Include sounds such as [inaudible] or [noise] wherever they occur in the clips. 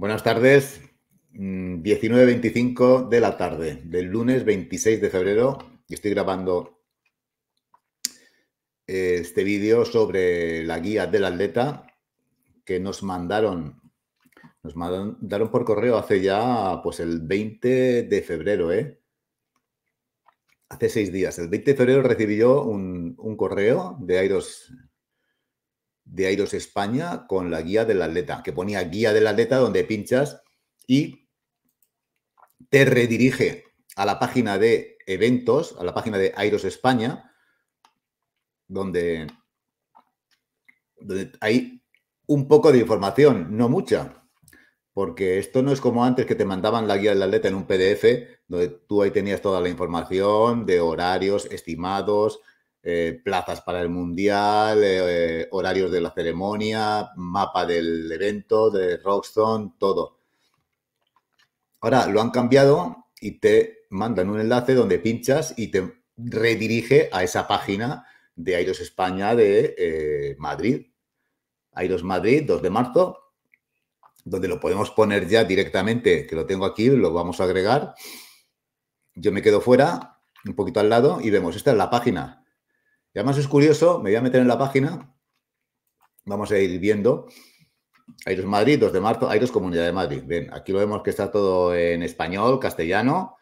Buenas tardes, 19.25 mm, de la tarde del lunes 26 de febrero y estoy grabando este vídeo sobre la guía del atleta que nos mandaron, nos mandaron por correo hace ya pues el 20 de febrero, ¿eh? Hace seis días. El 20 de febrero recibí yo un, un correo de Airos de Airos España con la guía del atleta, que ponía guía del atleta donde pinchas y te redirige a la página de eventos, a la página de Airos España, donde, donde hay un poco de información, no mucha, porque esto no es como antes que te mandaban la guía del atleta en un PDF, donde tú ahí tenías toda la información de horarios estimados, eh, plazas para el mundial, eh, horarios de la ceremonia, mapa del evento, de Rockstone, todo. Ahora lo han cambiado y te mandan un enlace donde pinchas y te redirige a esa página de Airos España de eh, Madrid. Airos Madrid, 2 de marzo, donde lo podemos poner ya directamente, que lo tengo aquí, lo vamos a agregar. Yo me quedo fuera, un poquito al lado, y vemos, esta es la página y además es curioso, me voy a meter en la página, vamos a ir viendo. Airos Madrid, 2 de marzo, Airos Comunidad de Madrid. Ven, aquí lo vemos que está todo en español, castellano.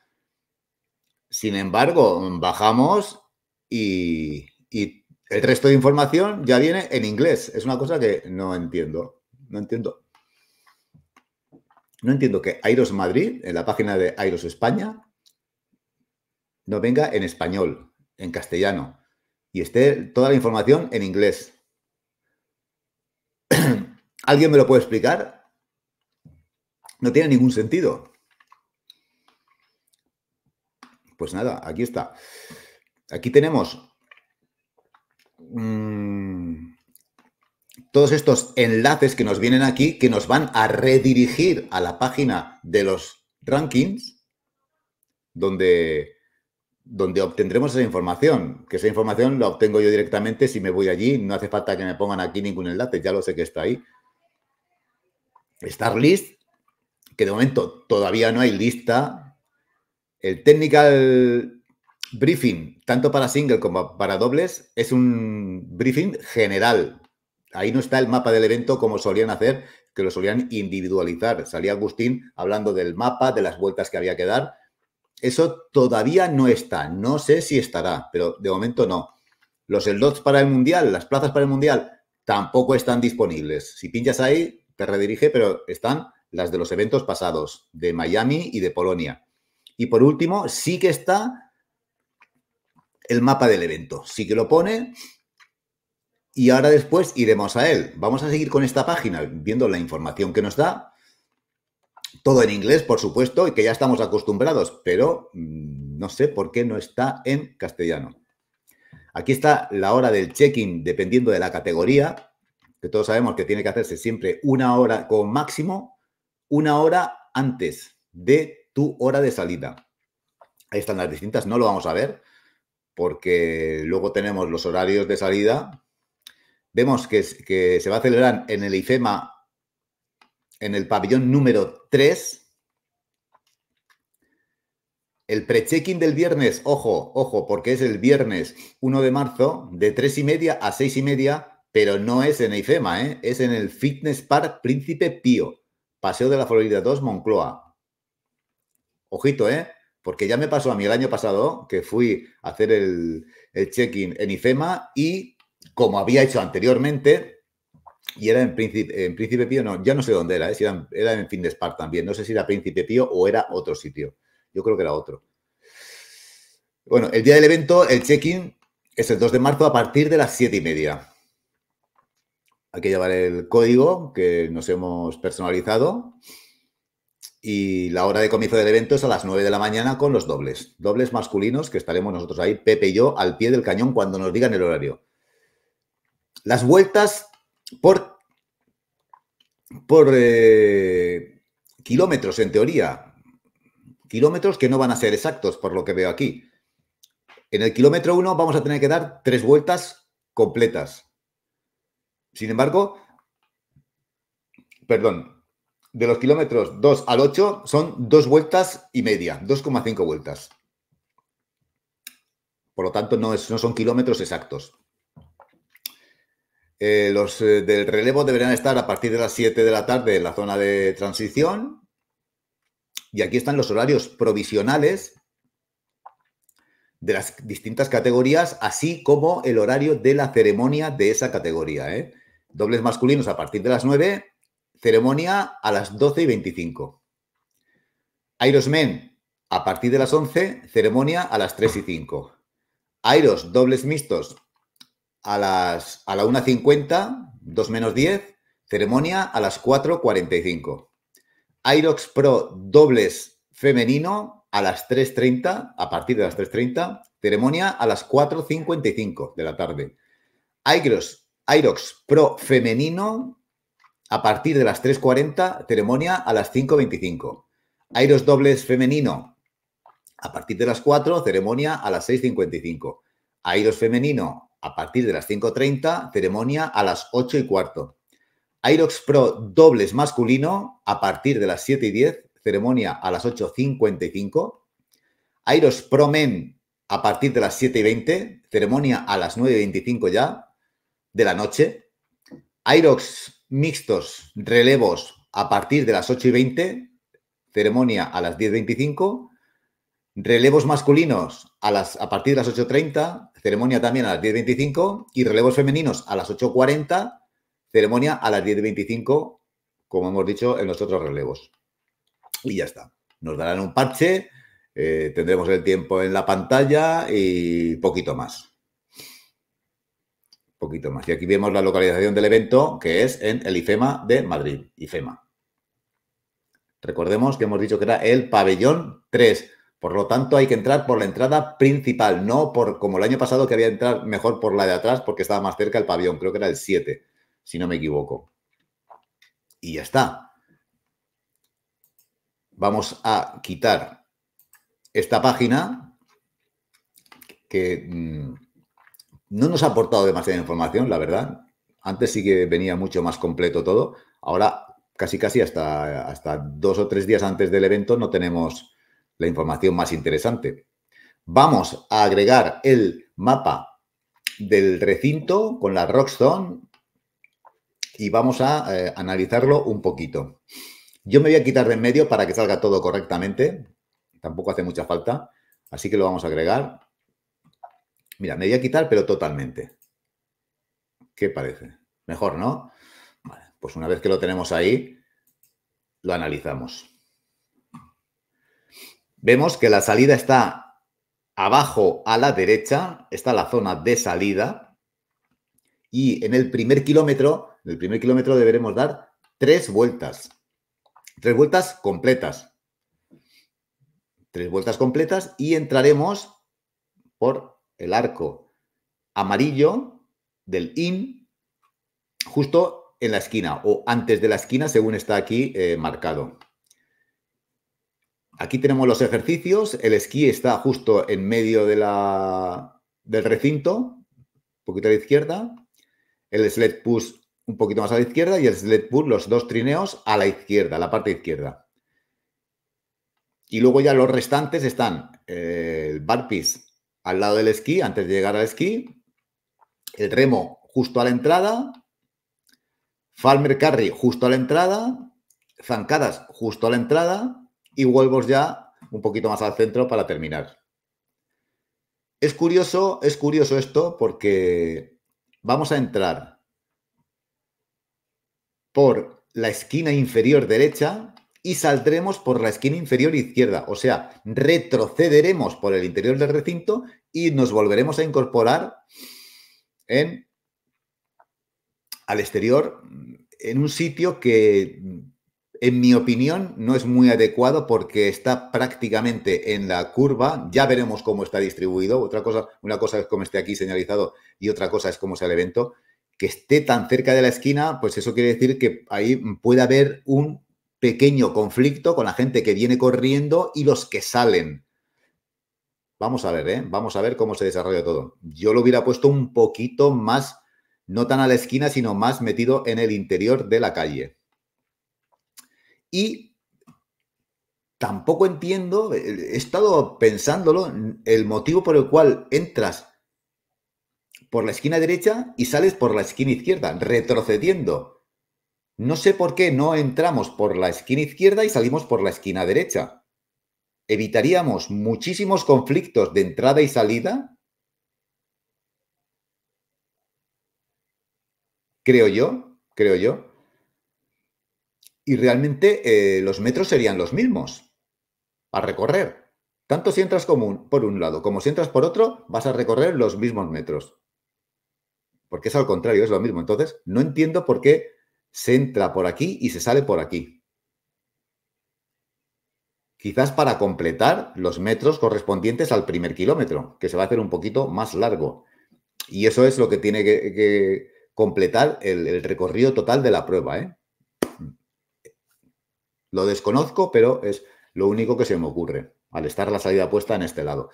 Sin embargo, bajamos y, y el resto de información ya viene en inglés. Es una cosa que no entiendo. No entiendo. No entiendo que Airos Madrid, en la página de Airos España, no venga en español, en castellano y esté toda la información en inglés. [clears throat] ¿Alguien me lo puede explicar? No tiene ningún sentido. Pues nada, aquí está. Aquí tenemos mm, todos estos enlaces que nos vienen aquí, que nos van a redirigir a la página de los rankings, donde donde obtendremos esa información, que esa información la obtengo yo directamente si me voy allí, no hace falta que me pongan aquí ningún enlace, ya lo sé que está ahí. Starlist, que de momento todavía no hay lista. El technical briefing, tanto para single como para dobles, es un briefing general. Ahí no está el mapa del evento como solían hacer, que lo solían individualizar. Salía Agustín hablando del mapa, de las vueltas que había que dar, eso todavía no está. No sé si estará, pero de momento no. Los slots para el Mundial, las plazas para el Mundial, tampoco están disponibles. Si pinchas ahí, te redirige, pero están las de los eventos pasados, de Miami y de Polonia. Y por último, sí que está el mapa del evento. Sí que lo pone. Y ahora después iremos a él. Vamos a seguir con esta página, viendo la información que nos da todo en inglés, por supuesto, y que ya estamos acostumbrados, pero mm, no sé por qué no está en castellano. Aquí está la hora del check-in dependiendo de la categoría, que todos sabemos que tiene que hacerse siempre una hora con máximo, una hora antes de tu hora de salida. Ahí están las distintas, no lo vamos a ver, porque luego tenemos los horarios de salida. Vemos que, que se va a celebrar en el IFEMA en el pabellón número 3. El pre-check-in del viernes, ojo, ojo, porque es el viernes 1 de marzo, de 3 y media a 6 y media, pero no es en IFEMA, ¿eh? es en el Fitness Park Príncipe Pío, Paseo de la Florida 2, Moncloa. Ojito, ¿eh? Porque ya me pasó a mí el año pasado que fui a hacer el, el check-in en IFEMA y, como había hecho anteriormente, y era en Príncipe, en Príncipe Pío, no, ya no sé dónde era, ¿eh? era, era, en Findespar también. No sé si era Príncipe Pío o era otro sitio. Yo creo que era otro. Bueno, el día del evento, el check-in es el 2 de marzo a partir de las 7 y media. Hay que llevar el código que nos hemos personalizado. Y la hora de comienzo del evento es a las 9 de la mañana con los dobles. Dobles masculinos que estaremos nosotros ahí, Pepe y yo, al pie del cañón cuando nos digan el horario. Las vueltas por, eh, kilómetros, en teoría. Kilómetros que no van a ser exactos, por lo que veo aquí. En el kilómetro 1 vamos a tener que dar tres vueltas completas. Sin embargo, perdón, de los kilómetros 2 al 8 son dos vueltas y media, 2,5 vueltas. Por lo tanto, no, es, no son kilómetros exactos. Eh, los eh, del relevo deberían estar a partir de las 7 de la tarde en la zona de transición. Y aquí están los horarios provisionales de las distintas categorías, así como el horario de la ceremonia de esa categoría. ¿eh? Dobles masculinos a partir de las 9, ceremonia a las 12 y 25. Aerosmen a partir de las 11, ceremonia a las 3 y 5. Airos dobles mixtos a, las, a la 1.50, 2 menos 10, ceremonia a las 4.45. Airox Pro dobles femenino a las 3.30, a partir de las 3.30, ceremonia a las 4.55 de la tarde. Airos, Airox Pro femenino a partir de las 3.40, ceremonia a las 5.25. Airos dobles femenino a partir de las 4, ceremonia a las 6.55. Airos femenino a partir de las 5.30, ceremonia a las 8 y cuarto. Airox Pro dobles masculino a partir de las 7 y 10, ceremonia a las 8.55. Airos Pro Men a partir de las 7 y 20, ceremonia a las 9.25 ya de la noche. Airox mixtos relevos a partir de las 8 y 20, ceremonia a las 10.25. Relevos masculinos a, las, a partir de las 8.30, ceremonia también a las 10.25. Y relevos femeninos a las 8.40, ceremonia a las 10.25, como hemos dicho en los otros relevos y ya está. Nos darán un parche, eh, tendremos el tiempo en la pantalla y poquito más. Poquito más. Y aquí vemos la localización del evento, que es en el IFEMA de Madrid, IFEMA. Recordemos que hemos dicho que era el pabellón 3. Por lo tanto, hay que entrar por la entrada principal, no por como el año pasado que había que entrar mejor por la de atrás porque estaba más cerca el pabellón. Creo que era el 7, si no me equivoco. Y ya está vamos a quitar esta página que mm, no nos ha aportado demasiada información, la verdad. Antes sí que venía mucho más completo todo. Ahora, casi casi hasta, hasta dos o tres días antes del evento no tenemos la información más interesante. Vamos a agregar el mapa del recinto con la Rockstone y vamos a eh, analizarlo un poquito. Yo me voy a quitar de en medio para que salga todo correctamente. Tampoco hace mucha falta. Así que lo vamos a agregar. Mira, me voy a quitar, pero totalmente. ¿Qué parece? Mejor, ¿no? Pues una vez que lo tenemos ahí, lo analizamos. Vemos que la salida está abajo a la derecha, está la zona de salida. Y en el primer kilómetro, en el primer kilómetro deberemos dar tres vueltas. Tres vueltas completas. Tres vueltas completas y entraremos por el arco amarillo del IN justo en la esquina o antes de la esquina según está aquí eh, marcado. Aquí tenemos los ejercicios. El esquí está justo en medio del recinto, un poquito a la izquierda. El sled push un poquito más a la izquierda y el sled pull, los dos trineos a la izquierda, la parte izquierda. Y luego ya los restantes están eh, el bar al lado del esquí, antes de llegar al esquí, el remo justo a la entrada, Falmer Carry justo a la entrada, zancadas justo a la entrada y vuelvos ya un poquito más al centro para terminar. Es curioso, es curioso esto porque vamos a entrar por la esquina inferior derecha y saldremos por la esquina inferior izquierda. O sea, retrocederemos por el interior del recinto y nos volveremos a incorporar en, al exterior en un sitio que, en mi opinión, no es muy adecuado porque está prácticamente en la curva. Ya veremos cómo está distribuido. Otra cosa, una cosa es cómo esté aquí señalizado y otra cosa es cómo sea el evento que esté tan cerca de la esquina, pues eso quiere decir que ahí puede haber un pequeño conflicto con la gente que viene corriendo y los que salen. Vamos a ver, ¿eh? Vamos a ver cómo se desarrolla todo. Yo lo hubiera puesto un poquito más, no tan a la esquina, sino más metido en el interior de la calle. Y tampoco entiendo, he estado pensándolo, el motivo por el cual entras por la esquina derecha y sales por la esquina izquierda, retrocediendo. No sé por qué no entramos por la esquina izquierda y salimos por la esquina derecha. Evitaríamos muchísimos conflictos de entrada y salida. Creo yo, creo yo. Y realmente eh, los metros serían los mismos a recorrer. Tanto si entras por un lado como si entras por otro, vas a recorrer los mismos metros porque es al contrario, es lo mismo. Entonces, no entiendo por qué se entra por aquí y se sale por aquí. Quizás para completar los metros correspondientes al primer kilómetro, que se va a hacer un poquito más largo. Y eso es lo que tiene que, completar el, recorrido total de la prueba. ¿eh? Lo desconozco, pero es lo único que se me ocurre al estar la salida puesta en este lado.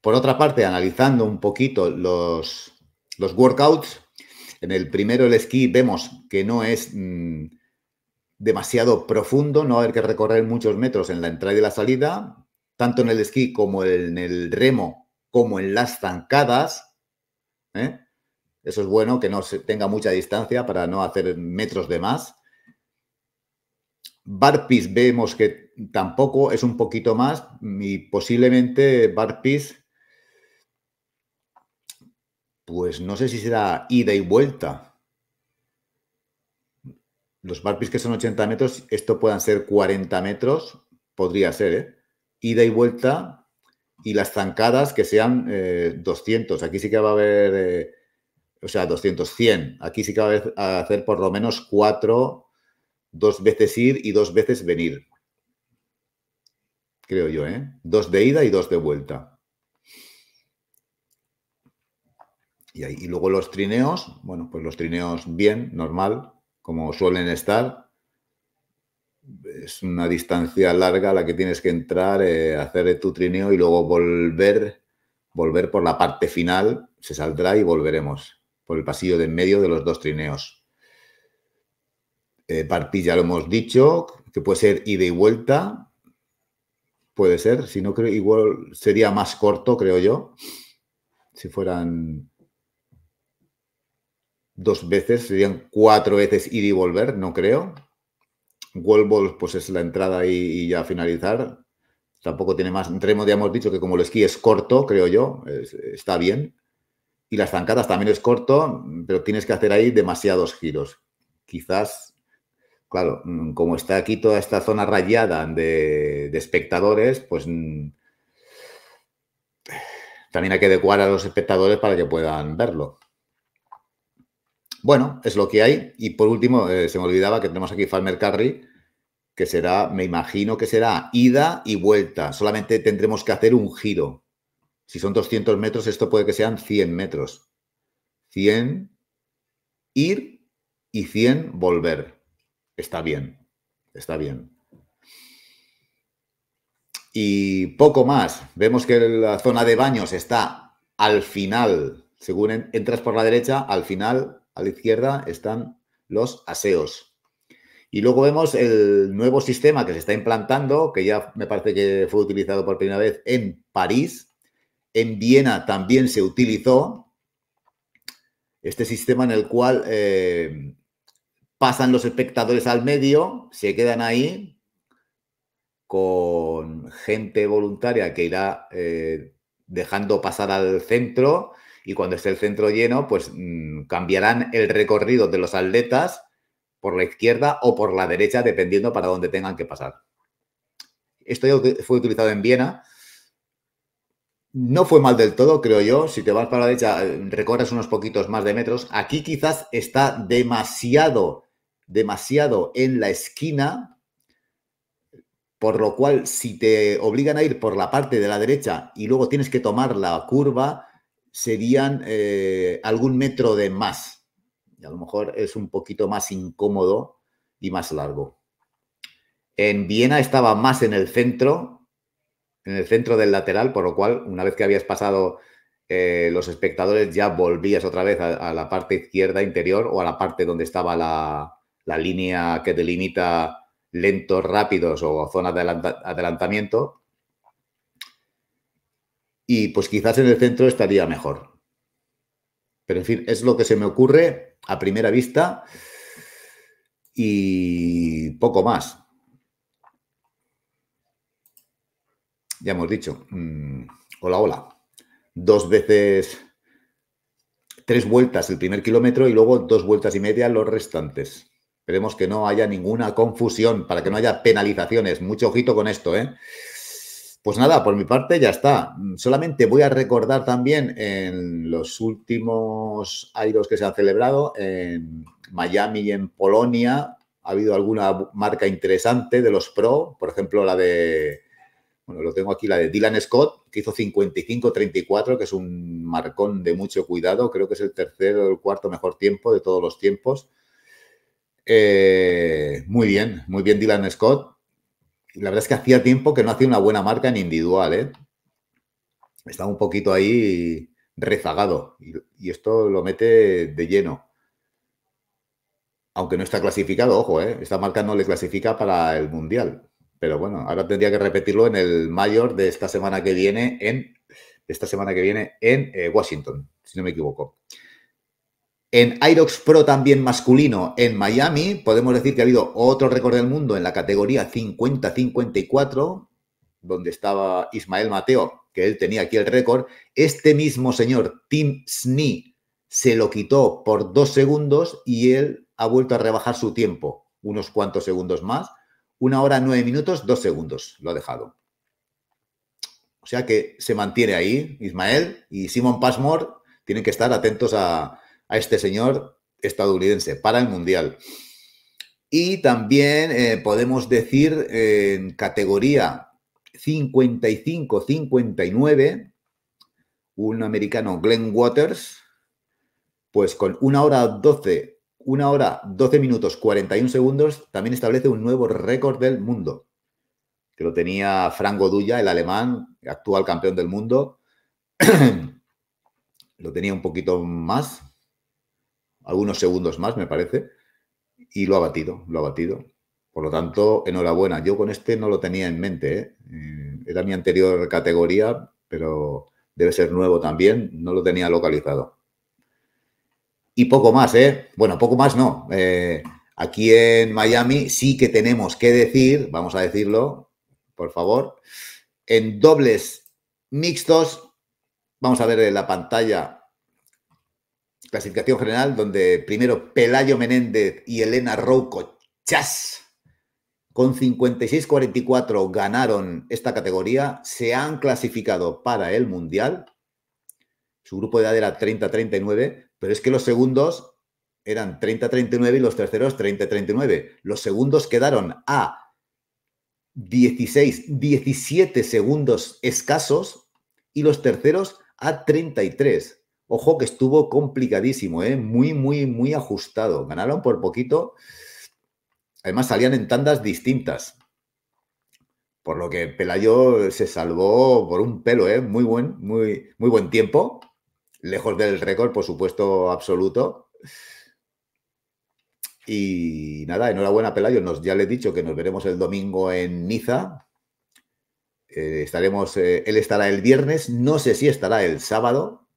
Por otra parte, analizando un poquito los, los workouts, en el primero el esquí vemos que no es mm, demasiado profundo, no hay que recorrer muchos metros en la entrada y la salida, tanto en el esquí como en el remo, como en las zancadas. ¿eh? Eso es bueno, que no se tenga mucha distancia para no hacer metros de más. Barpis vemos que tampoco es un poquito más y posiblemente Barpis pues no sé si será ida y vuelta. Los barpis que son 80 metros, esto puedan ser 40 metros, podría ser, ¿eh? Ida y vuelta y las zancadas que sean 200. Eh, Aquí sí que va a haber, eh, o sea, 200, 100. Aquí sí que va a hacer por lo menos cuatro, dos veces ir y dos veces venir. Creo yo, ¿eh? Dos de ida y dos de vuelta. Y, luego los trineos, bueno, pues los trineos bien, normal, como suelen estar. Es una distancia larga la que tienes que entrar, eh, hacer tu trineo y luego volver, volver por la parte final. Se saldrá y volveremos por el pasillo de en medio de los dos trineos. Eh, ya lo hemos dicho, que puede ser ida y vuelta. Puede ser, si no creo, igual sería más corto, creo yo. Si fueran dos veces, serían cuatro veces ir y volver, no creo. Wall pues es la entrada y, ya finalizar. Tampoco tiene más. Remo ya hemos dicho que como el esquí es corto, creo yo, está bien. Y las zancadas también es corto, pero tienes que hacer ahí demasiados giros. Quizás, claro, como está aquí toda esta zona rayada de, de espectadores, pues mm, también hay que adecuar a los espectadores para que puedan verlo. Bueno, es lo que hay. Y por último, eh, se me olvidaba que tenemos aquí Farmer Carry, que será, me imagino que será ida y vuelta. Solamente tendremos que hacer un giro. Si son 200 metros, esto puede que sean 100 metros. 100 ir y 100 volver. Está bien, está bien. Y poco más. Vemos que la zona de baños está al final. Según entras por la derecha, al final a la izquierda están los aseos. Y luego vemos el nuevo sistema que se está implantando, que ya me parece que fue utilizado por primera vez en París. En Viena también se utilizó este sistema en el cual eh, pasan los espectadores al medio, se quedan ahí con gente voluntaria que irá eh, dejando pasar al centro y cuando esté el centro lleno, pues mm, cambiarán el recorrido de los atletas por la izquierda o por la derecha, dependiendo para dónde tengan que pasar. Esto ya fue utilizado en Viena. No fue mal del todo, creo yo. Si te vas para la derecha, recorres unos poquitos más de metros. Aquí quizás está demasiado, demasiado en la esquina, por lo cual si te obligan a ir por la parte de la derecha y luego tienes que tomar la curva, serían eh, algún metro de más. Y a lo mejor es un poquito más incómodo y más largo. En Viena estaba más en el centro, en el centro del lateral, por lo cual, una vez que habías pasado eh, los espectadores ya volvías otra vez a, la parte izquierda interior o a la parte donde estaba la, línea que delimita lentos, rápidos o zona de adelantamiento. Y pues quizás en el centro estaría mejor. Pero en fin, es lo que se me ocurre a primera vista y poco más. Ya hemos dicho. Mm, hola, hola dos veces, tres vueltas el primer kilómetro y luego dos vueltas y media los restantes. Esperemos que no haya ninguna confusión, para que no haya penalizaciones. Mucho ojito con esto, ¿eh? Pues nada, por mi parte ya está. Solamente voy a recordar también en los últimos Airos que se han celebrado en Miami y en Polonia. Ha habido alguna marca interesante de los pro, por ejemplo la de bueno, lo tengo aquí, la de Dylan Scott, que hizo 55-34, que es un marcón de mucho cuidado. Creo que es el tercero o el cuarto mejor tiempo de todos los tiempos. Eh, muy bien, muy bien Dylan Scott. La verdad es que hacía tiempo que no hacía una buena marca en individual, ¿eh? Estaba un poquito ahí rezagado y, esto lo mete de lleno. Aunque no está clasificado, ojo, ¿eh? esta marca no le clasifica para el Mundial. Pero bueno, ahora tendría que repetirlo en el mayor de esta semana que viene en, esta semana que viene en eh, Washington, si no me equivoco. En Irox Pro también masculino en Miami, podemos decir que ha habido otro récord del mundo en la categoría 50-54, donde estaba Ismael Mateo, que él tenía aquí el récord. Este mismo señor, Tim Snee, se lo quitó por dos segundos y él ha vuelto a rebajar su tiempo, unos cuantos segundos más, una hora, nueve minutos, dos segundos. Lo ha dejado. O sea que se mantiene ahí. Ismael y Simon Passmore tienen que estar atentos a, este señor estadounidense para el Mundial. Y también eh, podemos decir en categoría 55-59, un americano Glenn Waters, pues con una hora 12 una hora, 12 minutos, 41 segundos, también establece un nuevo récord del mundo, que lo tenía Franco Duya, el alemán, actual campeón del mundo. [clears throat] lo tenía un poquito más, algunos segundos más, me parece, y lo ha batido, lo ha batido. Por lo tanto, enhorabuena. Yo con este no lo tenía en mente. ¿eh? Eh, era mi anterior categoría, pero debe ser nuevo también. No lo tenía localizado y poco más, ¿eh? Bueno, poco más no. Eh, aquí en Miami sí que tenemos que decir, vamos a decirlo, por favor, en dobles mixtos, vamos a ver en la pantalla clasificación general, donde primero Pelayo Menéndez y Elena Rouco Chas con 56-44 ganaron esta categoría, se han clasificado para el Mundial. Su grupo de edad era 30-39, pero es que los segundos eran 30-39 y los terceros 30-39. Los segundos quedaron a 16, 17 segundos escasos y los terceros a 33. Ojo que estuvo complicadísimo, ¿eh? muy, muy, muy ajustado. Ganaron por poquito. Además salían en tandas distintas. Por lo que Pelayo se salvó por un pelo, ¿eh? muy, buen, muy, muy buen tiempo lejos del récord, por supuesto, absoluto. Y nada, enhorabuena, Pelayo. Nos, ya le he dicho que nos veremos el domingo en Niza. Eh, estaremos, eh, él estará el viernes, no sé si estará el sábado.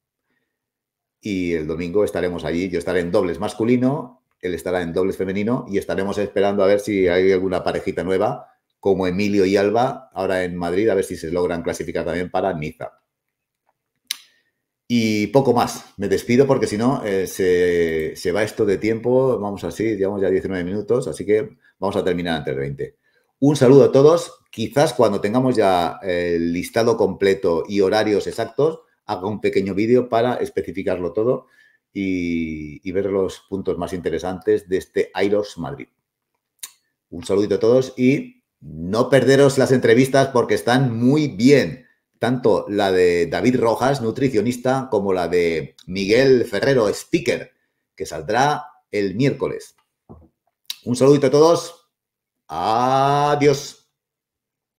Y el domingo estaremos allí. Yo estaré en dobles masculino, él estará en dobles femenino y estaremos esperando a ver si hay alguna parejita nueva, como Emilio y Alba, ahora en Madrid, a ver si se logran clasificar también para Niza. Y poco más. Me despido porque si no eh, se, va esto de tiempo. Vamos así, llevamos ya 19 minutos, así que vamos a terminar antes de 20. Un saludo a todos. Quizás cuando tengamos ya el listado completo y horarios exactos, haga un pequeño vídeo para especificarlo todo y, y ver los puntos más interesantes de este Airos Madrid. Un saludito a todos y no perderos las entrevistas porque están muy bien tanto la de David Rojas, nutricionista, como la de Miguel Ferrero, speaker, que saldrá el miércoles. Un saludito a todos. Adiós.